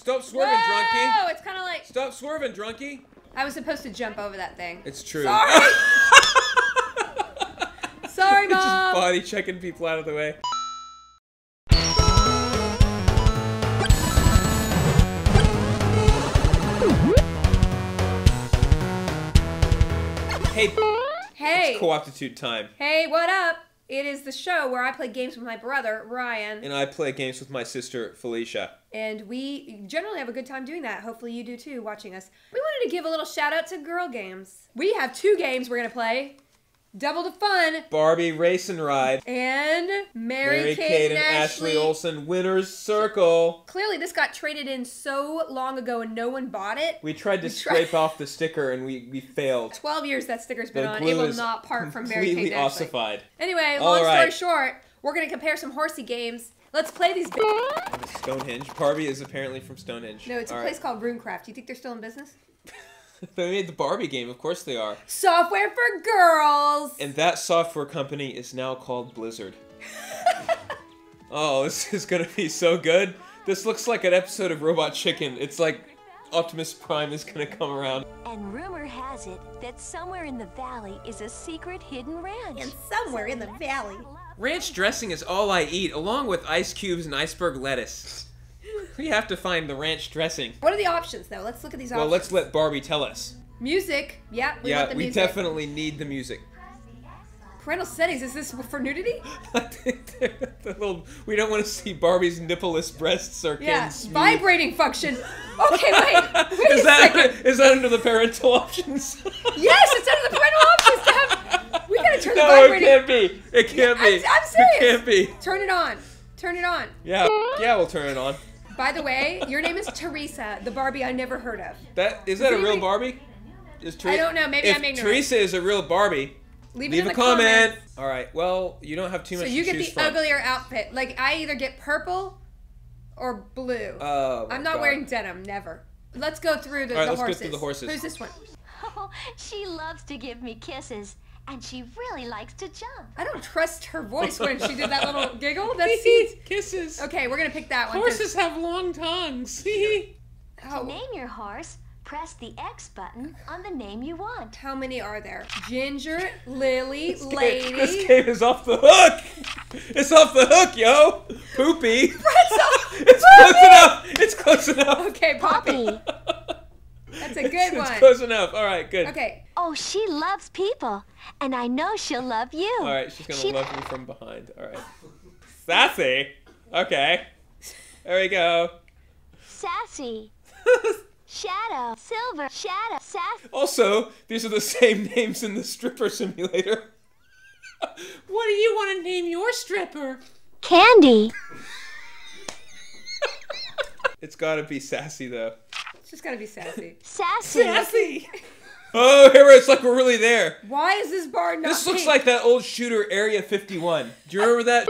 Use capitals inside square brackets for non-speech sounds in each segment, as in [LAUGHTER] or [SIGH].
Stop swerving, No, drunkie. it's kind of like Stop swerving, drunkie. I was supposed to jump over that thing. It's true. Sorry. [LAUGHS] Sorry, It's just mom. body checking people out of the way. Hey, Hey. It's co-optitude time. Hey, what up? It is the show where I play games with my brother, Ryon, And I play games with my sister, Felicia. and we generally have a good time doing that. Hopefully you do too, watching us. We wanted to give a little shout out to girl games. We have two games we're going to play. Double the fun Barbie Race and Ride. and Mary, Mary Kate, and Ashley. Olsen, Winner's Circle. Clearly this got traded in so long ago and no one bought it. We tried to We tried- scrape off the sticker and we, we failed. 12 years that sticker's been The on. It will not part from Mary Kate and Ashley. ossified. Anyway, All long story short, we're going to compare some horsey games. Let's play these. Stonehenge. Barbie is apparently from Stonehenge. no, it's a All place right. called Runecraft. Do you think they're still in business? [LAUGHS] [LAUGHS] they made the Barbie game. Of course they are. Software for girls. And that software company is now called Blizzard. [LAUGHS] oh, this is gonna be so good. This looks like an episode of Robot Chicken. It's like Optimus Prime is gonna come around. And rumor has it that somewhere in the valley is a secret hidden ranch. And somewhere in the valley. Ranch dressing is all I eat, along with ice cubes and iceberg lettuce. We have to find the ranch dressing. What are the options, though? Let's look at these options. Well, let's let Barbie tell us. Music. Yeah, we yeah, want the we music. definitely need the music. Parental settings. Is this for nudity? [LAUGHS] little, we don't want to see Barbie's nippleless breasts or Yeah. Smooth. Vibrating function. Okay, wait. [LAUGHS] Wait is that second. [LAUGHS] is that under the parental options? Yes, it's under the parental options to have. We gotta turn the vibrating. no, it can't be. It can't I'm- be. I'm saying. It can't be. Turn it on. Turn it on. Yeah, yeah, we'll turn it on. By the way, your name is Teresa, the Barbie I never heard of. That is that a real Barbie? Is Ther- I don't know, maybe if I'm ignorant. Teresa is a real Barbie, Leave, leave it in a the comment. comments. All right. Well, you don't have too much. So much you to get the from. uglier outfit. Like I either get purple or blue. Oh, I'm not God. wearing denim, never. Let's go through the, All right, the let's go horses. through the horses. Who's this one? Oh, [LAUGHS] she loves to give me kisses, and she really likes to jump. I don't trust her voice when she did that little [LAUGHS] giggle. That seems [LAUGHS] kisses. okay. We're gonna pick that one. 'cause- have long tongues. [LAUGHS] Oh, Name your horse. Press the X button on the name you want. how many are there? Ginger, Lily, Lady. this Lady. game is off the hook. It's off the hook, yo. Poopy. Pretzel. It's close enough. It's close enough. Okay, Poppy. That's a good [LAUGHS] It's one. close enough. All right, good. Okay, Oh, she loves people, and I know she'll love you. All right, she's gonna She- love me from behind. All right. Sassy. Okay. There we go. Sassy. [LAUGHS] Shadow. Silver. Shadow. Sassy. Also, these are the same [LAUGHS] names in the stripper simulator. what do you want to name your stripper? Candy. It's gotta be sassy though. It's just gotta be sassy. [LAUGHS] Sassy. Sassy. [LAUGHS] Oh, here it's like we're really there. Why is this bar not? This looks pink? like that old shooter Area 51. Do you remember that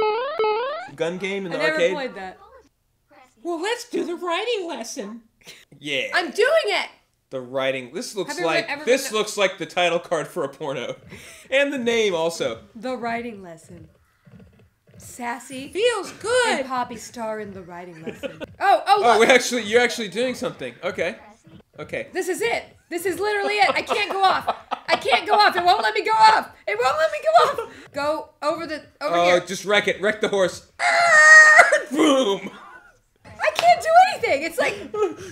gun game in the I the never arcade? played that. Well, let's do the writing lesson. Yeah. I'm doing it. the writing. This looks Have like ever this been- looks like the title card for a porno, and the name also. The writing lesson. Sassy. Feels And good. Poppy star in the writing lesson. [LAUGHS] Oh, oh, Oh, look. we actually you're actually doing something. Okay. Okay. This is it. This is literally it. I can't go off. I can't go off. It won't let me go off. It won't let me go off. Go over the over Oh, here. just wreck it. Wreck the horse. [LAUGHS] Boom. I can't do anything. It's like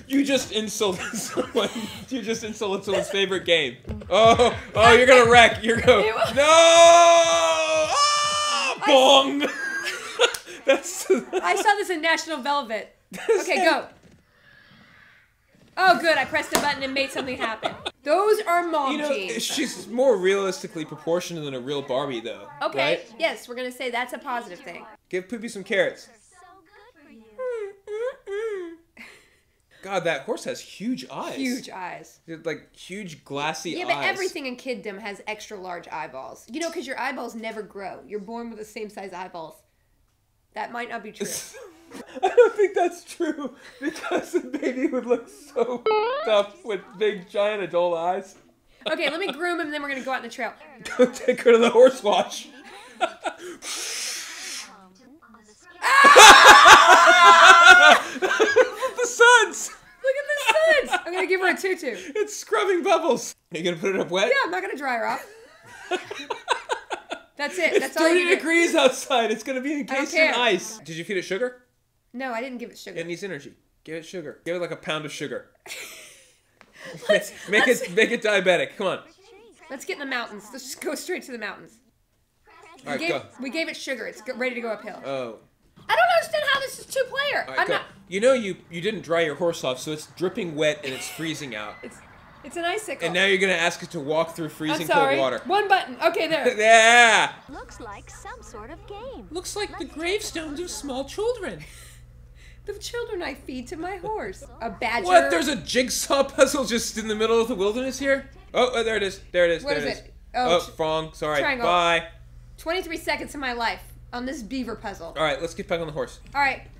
[LAUGHS] You just insulted someone. You just insulted someone's favorite game. Oh, oh, you're gonna wreck. You're going. It wa- No. Bong. [LAUGHS] That's. I saw this in National Velvet. Okay, go. Oh, good. I pressed a button and made something happen. Those are mom You know, jeans. she's more realistically proportioned than a real Barbie, though. Okay. Right? Yes, we're gonna say that's a positive thing. Give Poopy some carrots. So good for you. God, that horse has huge eyes. Huge eyes. Like huge glassy Yeah, eyes. but everything in kiddom has extra large eyeballs. You know, because your eyeballs never grow. You're born with the same size eyeballs. That might not be true. [LAUGHS] I don't think that's true because the baby would look so up with big giant adult eyes. Okay, let me groom him, and then we're gonna go out on the trail. Go take her to the horse wash. [LAUGHS] the sun. suds. Look at the suds. I'm gonna give her a tutu. It's scrubbing bubbles. Are you gonna put it up wet? Yeah, I'm not gonna dry her off. [LAUGHS] That's it. It's That's all 30 you do. degrees outside. It's gonna be encased in care. ice. Did you feed it sugar? No, I didn't give it sugar. It needs energy. Give it sugar. Give it like a pound of sugar. [LAUGHS] Let's- make let's- it make it diabetic. Come on. Let's get in the mountains. Let's just go straight to the mountains. All right, Gave- go. we gave it sugar. It's ready to go uphill. Oh. I understand how this is two player. All right, I'm go. not. You know you you didn't dry your horse off, so it's dripping wet and it's freezing out. It's it's an icicle. And now you're gonna ask it to walk through I'm freezing sorry. cold water. One button. Okay, there. [LAUGHS] Yeah. Looks like some sort of game. Looks like the gravestones of small children. [LAUGHS] the children I feed to my horse. A badger. What? There's a jigsaw [LAUGHS] puzzle just in the middle of the wilderness here? Oh, oh, there it is. There it is. What there is it is. it? Oh, Oh, tr- wrong. Sorry. triangle. Bye. 23 seconds of my life on this beaver puzzle. All right, let's get back on the horse. All right. [LAUGHS]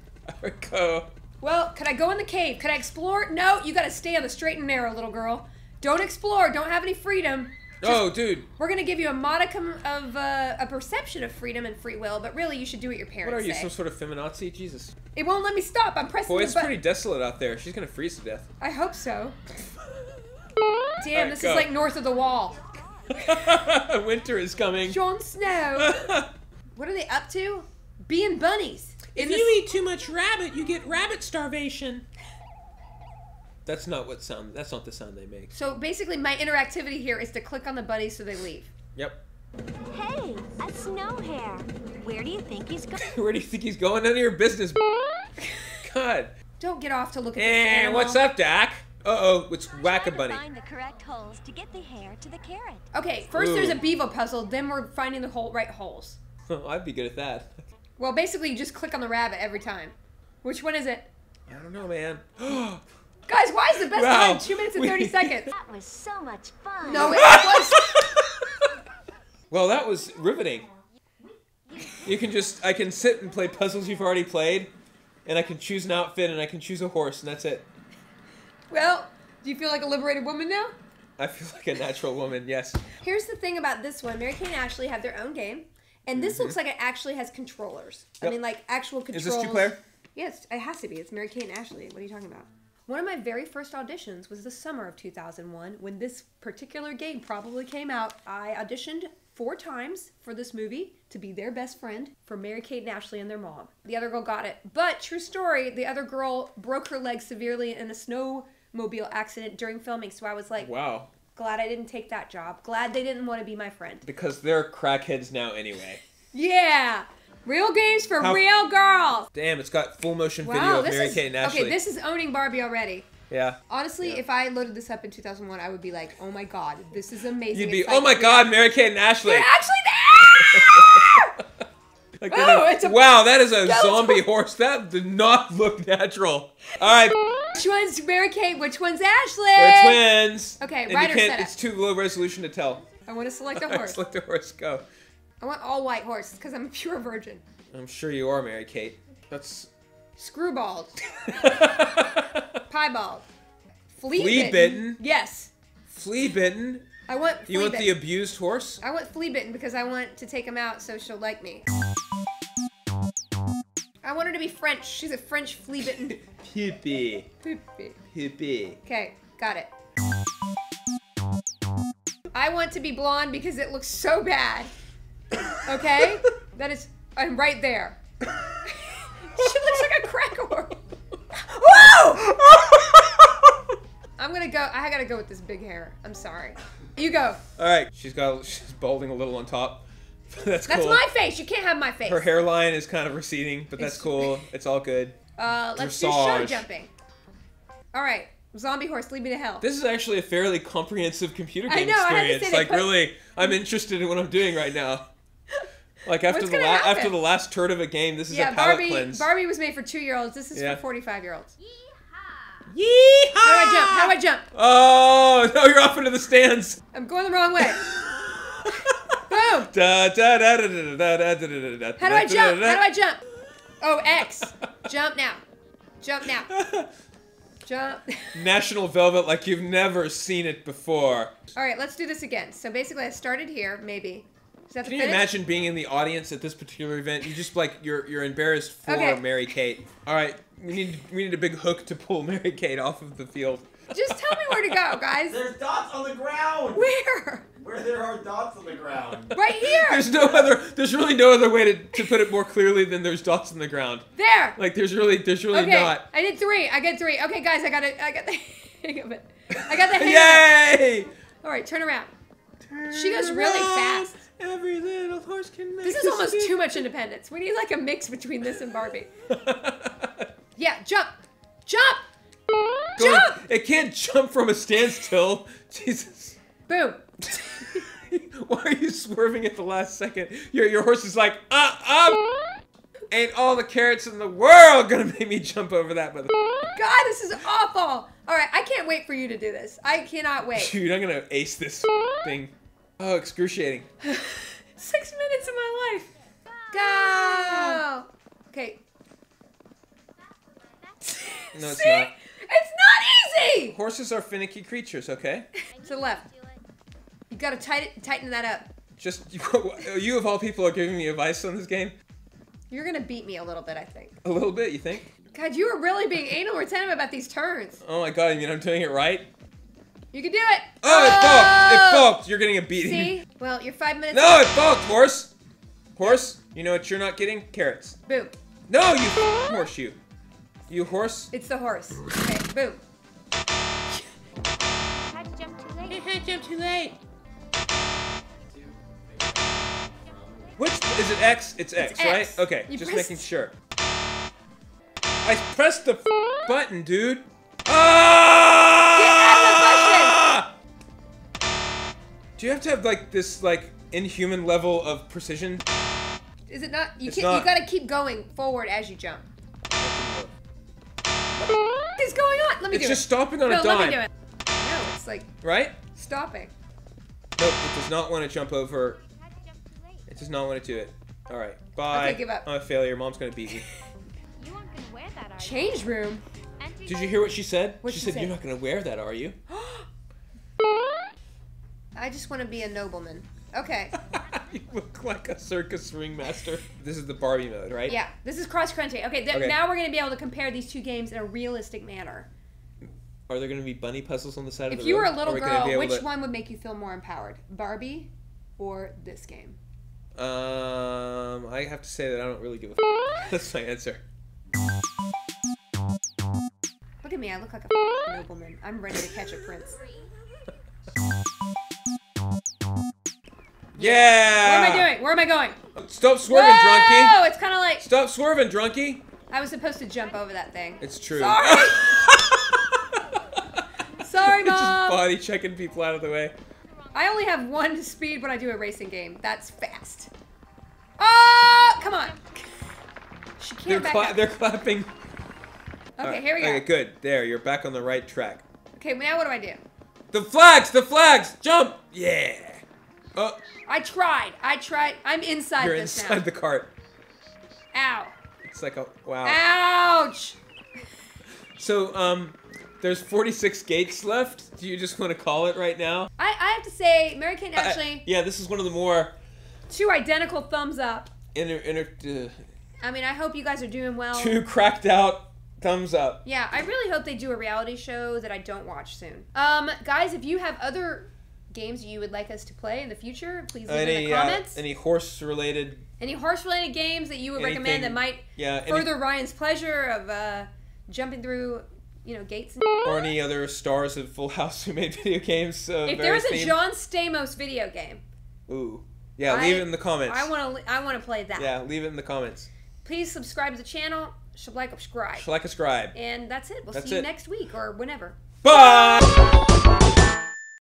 There we go. Well, could I go in the cave? Could I explore? No, you gotta stay on the straight and narrow, little girl. Don't explore. Don't have any freedom. oh, dude. We're gonna give you a modicum of uh, a perception of freedom and free will, but really you should do what your parents What are you, say. some sort of feminazi? Jesus. It won't let me stop. I'm pressing Boy, it's button. pretty desolate out there. She's gonna freeze to death. I hope so. [LAUGHS] Damn, Alright, this go. is like north of the wall. [LAUGHS] Winter is coming. Jon Snow. What are they up to? Being bunnies. In you eat too much rabbit, you get rabbit starvation. That's not what sound. That's not the sound they make. so basically, my interactivity here is to click on the bunnies so they leave. Yep. Hey, a snow hare. Where do you think he's going? [LAUGHS] Where do you think he's going? None of your business. [LAUGHS] God. Don't get off to look at this And animal. what's up, Dak? Uh oh, it's whack a Try to bunny. Find the correct holes to get the hare to the carrot. Okay, first there's a Ooh. beaver puzzle, then we're finding the whole right holes. [LAUGHS] I'd be good at that. Well, basically, you just click on the rabbit every time. Which one is it? I don't know, man. [GASPS] Guys, why is the best Wow. time two minutes and We- 30 [LAUGHS] seconds? That was so much fun. No, it was. [LAUGHS] well, that was riveting. You can just, I can sit and play puzzles you've already played, and I can choose an outfit and I can choose a horse, and that's it. Well, do you feel like a liberated woman now? I feel like a natural woman, yes. Here's the thing about this one Mary Kate and Ashley have their own game, and this looks like it actually has controllers. I Mm-hmm. Mean, like actual Is this two player? Yes, it has to be. It's Mary Kate and Ashley. What are you talking about? One of my very first auditions was the summer of 2001 when this particular game probably came out. I auditioned four times for this movie to be their best friend for Mary Kate and Ashley and their mom. The other girl got it. But, true story, the other girl broke her leg severely in a snowmobile accident during filming, so I was like, Wow. Glad I didn't take that job. Glad they didn't want to be my friend. Because they're crackheads now anyway. Yeah! Real games for How- real girls! Damn, it's got full motion video Wow, of this Mary is Kate and Ashley. okay. This is owning Barbie already. yeah. Honestly, Yeah. if I loaded this up in 2001, I would be like, "Oh my god, this is amazing!" You'd be, oh my god, Mary Kate and Ashley. they're actually there! [LAUGHS] Like, Oh, it's a wow, that is a zombie [LAUGHS] horse. That did not look natural. All right, [LAUGHS] which one's Mary Kate? Which one's Ashley? they're twins. Okay, and rider setup. It's too low resolution to tell. I want [LAUGHS] to select a horse. Select the horse. Go. I want all white horses because I'm a pure virgin. I'm sure you are, Mary Kate. That's. Screwballed, [LAUGHS] piebald, flea, Flea bitten? Yes, Flea bitten. I want. Flea You want the abused horse? I want flea bitten because I want to take him out so she'll like me. I want her to be French. She's a French flea bitten. Hippie. [LAUGHS] poopy. Hippie. Okay, got it. I want to be blonde because it looks so bad. Okay? [LAUGHS] that is, I'm right there. [LAUGHS] she looks like a crack whore. Whoa! I'm gonna go, I gotta go with this big hair. I'm sorry. You go. All right, she's got. She's balding a little on top. [LAUGHS] that's That's my face. You can't have my face. Her hairline is kind of receding, but that's cool. [LAUGHS] It's all good. Uh, let's do show jumping. All right, zombie horse, lead me to hell. This is actually a fairly comprehensive computer I game know, I had to experience. say like really, I'm interested in what I'm doing right now. [LAUGHS] Like after What's the gonna la- happen? after the last turd of a game, this is yeah, a palate Barbie. cleanse. Barbie was made for two year olds. This is Yeah. for 45 year olds. Yeehaw! How do I jump? How do I jump? Oh no, you're off into the stands. I'm going the wrong way. Boom. Da, da, da, da, da, da, da, da, da, da, How do I jump? How do I jump? Oh, X. [LAUGHS] Jump now. Jump now. Jump. [LAUGHS] National Velvet like you've never seen it before. All right, let's do this again. So basically, I started here, maybe. Is that the Can you finish? imagine being in the audience at this particular event? You just like you're you're embarrassed for Okay. Mary Kate. All right, we need we need a big hook to pull [LAUGHS] Mary Kate off of the field. Just tell me where to go, guys. There's dots on the ground. Where? Where there are dots on the ground. [LAUGHS] Right here. There's no other. There's really no other way to, to put it more clearly than there's dots on the ground. There. Like there's really there's really okay. not. I did three. I got three. Okay, guys, I got it. I got the [LAUGHS] hang of it. I got the hang of it. Yay! All right, turn around. She goes really fast. Every little horse can make This is almost speed. too much independence. We need like a mix between this and Barbie. [LAUGHS] Yeah, jump, jump, Going- jump. It can't jump from a standstill. Jesus. Boom. [LAUGHS] Why are you swerving at the last second? Your your horse is like, uh, up. Ain't all the carrots in the world gonna make me jump over that mother. God, this is awful. All right, I can't wait for you to do this. I cannot wait. Dude, I'm gonna ace this thing. Oh, excruciating. [LAUGHS] Six minutes of my life. Go. Okay. No, it's See? not. It's not easy. Horses are finicky creatures, okay? To the left. You gotta tighten tighten that up. Just [LAUGHS] you of all people are giving me advice on this game. You're gonna beat me a little bit, I think. A little bit, you think? God, you are really being anal retentive about these turns. Oh my god, I mean I'm doing it right. You can do it. Oh, it balked! It Oh! balked! You're getting a beating. See? [LAUGHS] Well, you're five minutes. No, it balked, horse! Horse, you know what you're not getting? Carrots. Boom. No, you [LAUGHS] horse you. You horse? It's the horse. Okay, boom. Had to jump too late. can't jump too late. Which is it X? It's X, It's right? X. Okay, You just pressed- making sure. I pressed the button, dude. Ah! Do you have to have like this like inhuman level of precision? Is it not? You It's can't. not. You gotta keep going forward as you jump. What is going on? Let me It's do just it. stopping on no, a dime, let me do it. No, it's like right? stopping. Nope, it does not want to jump over. Does not want to do it. All right, bye. Okay, give up. I'm a failure. Mom's gonna beat me. [LAUGHS] You aren't gonna wear that, are you? Change room. Did you hear what she said? What'd she she said, say? "You're not gonna wear that, are you?" [GASPS] I just want to be a nobleman. Okay. [LAUGHS] you look like a circus ringmaster. This is the Barbie mode, right? Yeah, this is cross country. Okay, th- Okay. now we're gonna be able to compare these two games in a realistic manner. Are there gonna be bunny puzzles on the side of the? If you road? were a little we girl, able which to- one would make you feel more empowered? Barbie or this game? Um, I have to say that I don't really give a. F- [LAUGHS] That's my answer. Look at me, I look like a nobleman. I'm ready to catch a prince. Yeah. What am I doing? Where am I going? Stop swerving, drunkie. Whoa! It's kind of like Stop swerving, drunkie. I was supposed to jump over that thing. It's true. Sorry. [LAUGHS] Sorry, It's just body checking people out of the way. I only have one speed when I do a racing game. That's fast. Oh, come on. She They're can't back cla- they're clapping. Okay, Alright, here we go. Okay, good. There, you're back on the right track. Okay, now what do I do? The flags, the flags, jump! Yeah. Oh, I tried. I tried. I'm inside you're inside now. the cart. Ow. It's like a wow. Ouch. So, um, there's 46 gates left. Do you just want to call it right now? I, I have to say, Mary Kate and I- yeah, this is one of the more two identical thumbs up. inner, inner, uh, I mean, I hope you guys are doing well. two cracked out thumbs up. Yeah, I really hope they do a reality show that I don't watch soon. Um, guys, if you have other games you would like us to play in the future, please leave them in Any, the uh, comments. any horse related, Any horse-related games that you would Anything- recommend that might yeah, any, further Ryon's pleasure of uh, jumping through, you know, gates? And- or any other stars of Full House who made [LAUGHS] video games. Uh, if there was a various John Stamos video game. Ooh. Yeah, I- leave it in the comments. I want to. I want to play that. Yeah, leave it in the comments. Please subscribe to the channel. Should like subscribe. Like a scribe. And that's it. We'll That's see you it. next week or whenever. Bye!